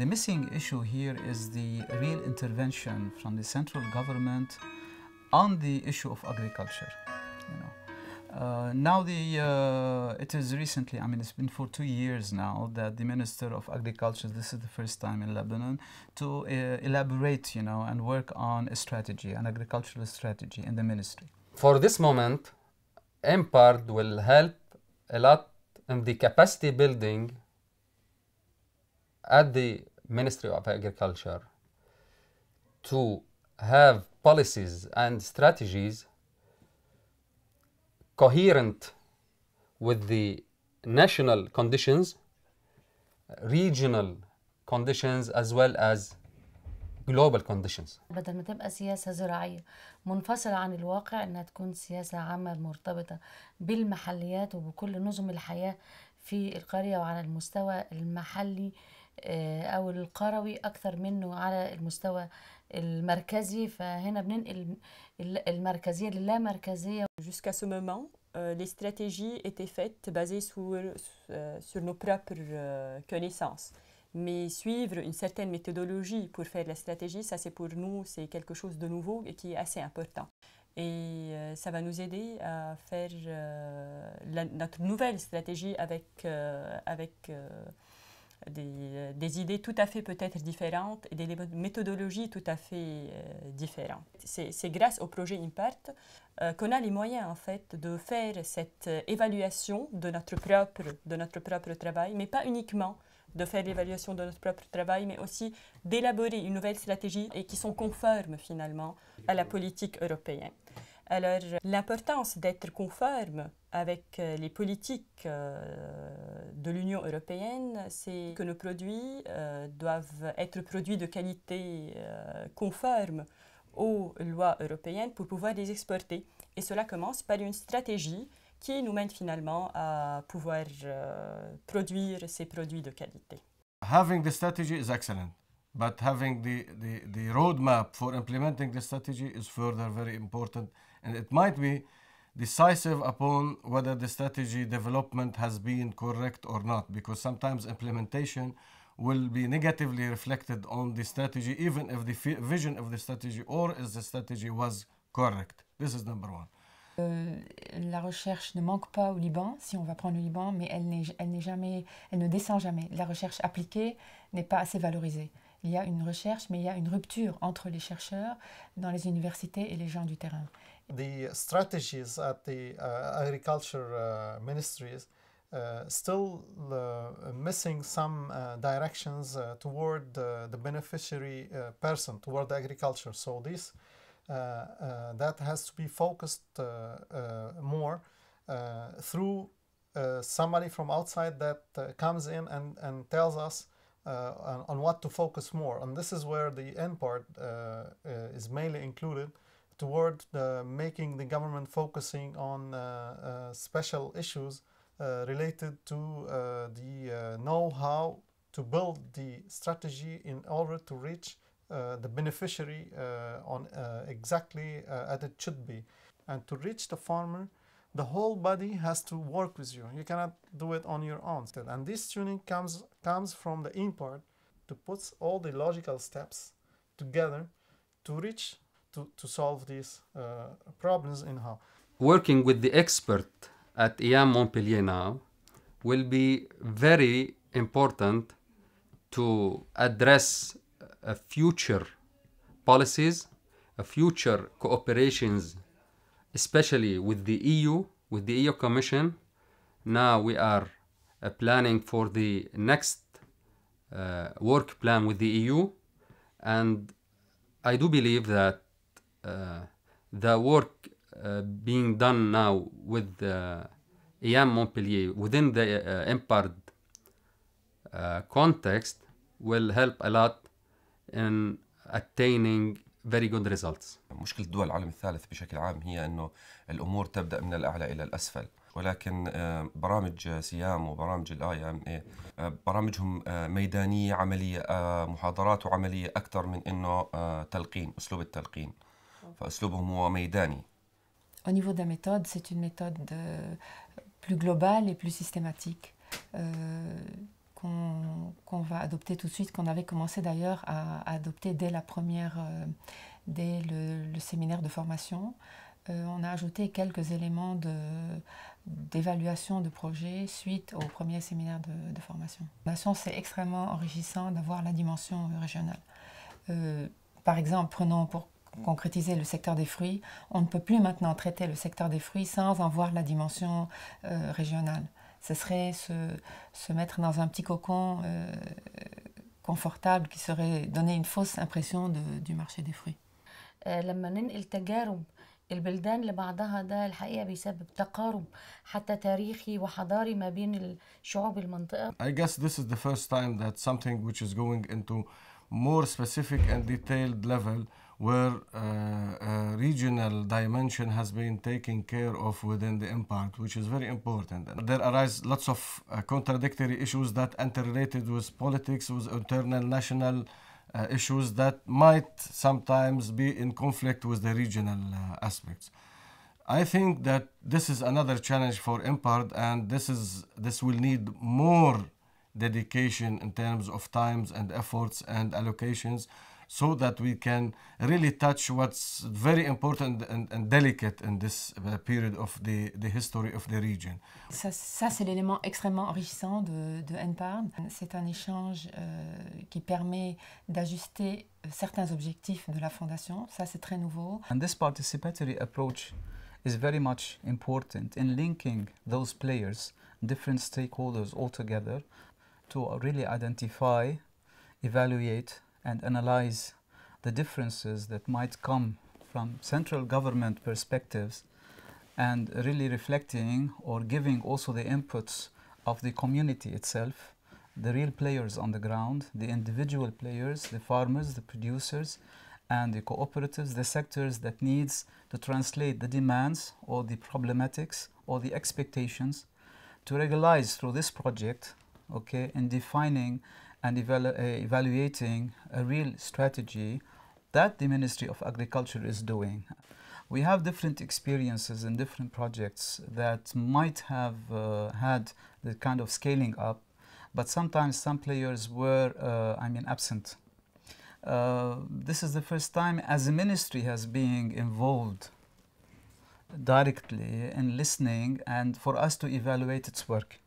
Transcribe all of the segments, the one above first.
The missing issue here is the real intervention from the central government on the issue of agriculture. You know. Uh, now the uh, it is recently I mean it's been for two years now that the Minister of Agriculture this is the first time in Lebanon to uh, elaborate you know and work on a strategy an agricultural strategy in the ministry. For this moment, ENPARD will help a lot in the capacity building at the Ministry of Agriculture to have policies and strategies coherent with the national conditions, regional conditions, as well as global conditions. بدل ما تبقى سياسة زراعية منفصلة عن الواقع إنها تكون سياسة عامة مرتبطة بالمحليات وبكل نظم الحياة في القرية وعلى المستوى المحلي آه، أو القروي أكثر منه على المستوى المركزي فهنا بننقل ال- المركزية للامركزية Jusqu'à ce moment, euh, les stratégies étaient faites basées sur, euh, sur nos propres euh, connaissances. Mais suivre une certaine méthodologie pour faire la stratégie, ça c'est pour nous, c'est quelque chose de nouveau et qui est assez important. Et euh, ça va nous aider à faire euh, la- notre nouvelle stratégie avec, euh, avec euh, des, des idées tout à fait peut-être différentes et des méthodologies tout à fait euh, différentes. C'est grâce au projet Impart euh, qu'on a les moyens en fait de faire cette euh, évaluation de notre propre, de notre propre travail, mais pas uniquement de faire l'évaluation de notre propre travail, mais aussi d'élaborer une nouvelle stratégie et qui sont conformes finalement à la politique européenne. Alors, l'importance d'être conforme avec euh, les politiques euh, de l'Union européenne, c'est que nos produits euh, doivent être produits de qualité conforme aux lois européennes pour pouvoir les exporter. Et cela commence par une stratégie qui nous mène finalement à pouvoir produire ces produits de qualité. having the strategy is excellent, but having the, the, the roadmap for implementing the strategy is further very important, and it might be decisive upon whether the strategy development has been correct or not, because sometimes implementation will be negatively reflected on the strategy, even if the vision of the strategy or if the strategy was correct. This is number one. Euh, la recherche ne manque pas au Liban, si on va prendre le Liban, mais elle, elle, jamais, elle ne descend jamais. La recherche appliquée n'est pas assez valorisée. Il y a une recherche, mais il y a une rupture entre les chercheurs dans les universités et les gens du terrain. the strategies at the uh, agriculture uh, ministries uh, still uh, missing some uh, directions uh, toward the beneficiary person, toward the agriculture. So this that has to be focused more through somebody from outside that comes in and, and tells us uh, on, what to focus more. And this is where the ENPARD uh, uh, is mainly included toward the making the government focusing on uh, special issues related to the know-how to build the strategy in order to reach uh, the beneficiary uh, on uh, exactly as it should be. And to reach the farmer, the whole body has to work with you. You cannot do it on your own. And this tuning comes comes from the ENPARD to put all the logical steps together to reach to, to solve these uh, problems in how. working with the expert at IAM Montpellier now will be very important to address a future policies, a future cooperations, especially with the EU, with the EU Commission. Now we are uh, planning for the next uh, work plan with the EU, and I do believe that uh, the work uh, being done now with uh, IAM Montpellier within the uh, ENPARD uh, context will help a lot in attaining very good results. مشكلة دول العالم الثالث بشكل عام هي أنه الأمور تبدأ من الأعلى إلى الأسفل. ولكن آه، برامج سيام وبرامج الاي ام اي برامجهم آه، ميدانية عملية آه، محاضرات وعملية أكثر من إنه آه، تلقين أسلوب التلقين. فأسلوبهم هو ميداني. Au niveau de la méthode, c'est une méthode euh, plus globale et plus systématique, euh, qu'on va adopter tout de suite, qu'on avait commencé d'ailleurs à, adopter dès la première, euh, dès le, séminaire de formation. Euh, on a ajouté quelques éléments d'évaluation de projet suite au premier séminaire de, de formation. Formation, c'est extrêmement enrichissant d'avoir la dimension euh, régionale. Par exemple, prenons pour concrétiser le secteur des fruits, on ne peut plus maintenant traiter le secteur des fruits sans en voir la dimension régionale Ce serait se, se, mettre dans un petit cocon euh, confortable qui serait donner une fausse impression de, du marché des fruits. آه، لما ننقل تجارب البلدان لبعضها ده الحقيقة بيسبب تقارب حتى تاريخي وحضاري ما بين الشعوب المنطقة I guess this is the first time that something which is going into more specific and detailed level where uh, a regional dimension has been taken care of within the ENPARD, which is very important. And there arise lots of uh, contradictory issues that interrelated with politics, with internal national uh, issues that might sometimes be in conflict with the regional uh, aspects. I think that this is another challenge for ENPARD, and this is this will need more dedication in terms of times and efforts and allocations, so that we can really touch what's very important and, and delicate in this uh, period of the, the history of the region. Ça, ça, c'est l'élément extrêmement enrichissant de, de NPARD. C'est un échange euh, qui permet d'ajuster certains objectifs de la Fondation. Ça, c'est très nouveau. And this participatory approach is very much important in linking those players, different stakeholders all together to really identify, evaluate, and analyze the differences that might come from central government perspectives and really reflecting or giving also the inputs of the community itself, the real players on the ground, the individual players, the farmers, the producers, and the cooperatives, the sectors that needs to translate the demands or the problematics or the expectations to regularize through this project, okay, in defining and evalu- uh, evaluating a real strategy that the Ministry of Agriculture is doing. We have different experiences in different projects that might have uh, had the kind of scaling up, but sometimes some players were, uh, I mean, absent. Uh, this is the first time as a ministry has been involved directly in listening and for us to evaluate its work.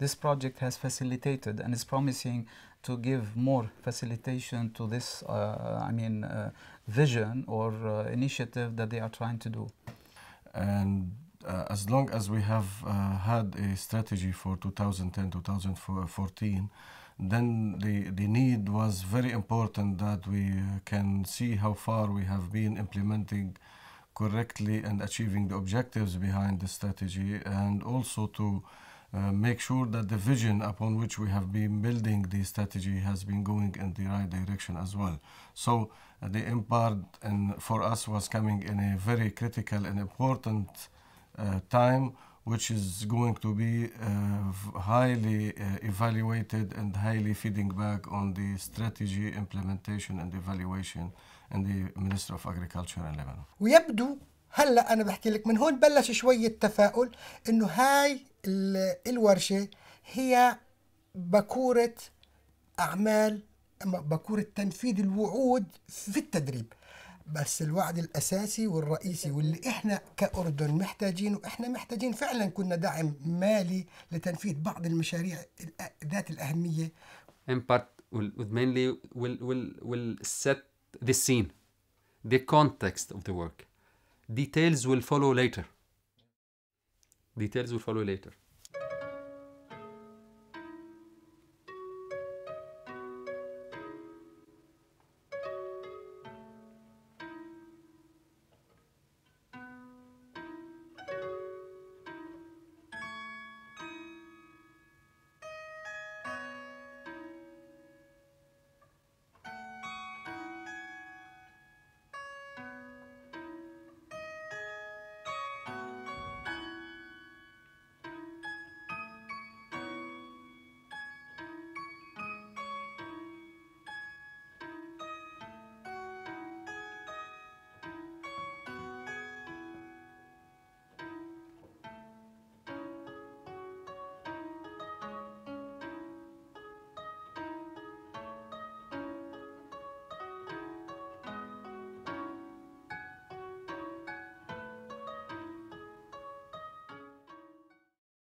This project has facilitated and is promising to give more facilitation to this, uh, I mean, uh, vision or uh, initiative that they are trying to do. And uh, as long as we have uh, had a strategy for 2010 2014, then the, the need was very important that we can see how far we have been implementing correctly and achieving the objectives behind the strategy, and also to uh, make sure that the vision upon which we have been building the strategy has been going in the right direction as well. So uh, the ENPARD and for us was coming in a very critical and important uh, time which is going to be uh, highly uh, evaluated and highly feeding back on the strategy implementation and evaluation in the Minister of Agriculture in Lebanon. هلا أنا بحكي لك من هون بلش شوية تفاؤل إنه هاي ال- الورشة هي بكورة أعمال بكورة تنفيذ الوعود في التدريب بس الوعد الأساسي والرئيسي واللي إحنا كأردن محتاجينه إحنا محتاجين فعلا كنا دعم مالي لتنفيذ بعض المشاريع ذات الأهمية impact will, will mainly will, will, will set the scene, the context of the. Details will follow later. Details will follow later.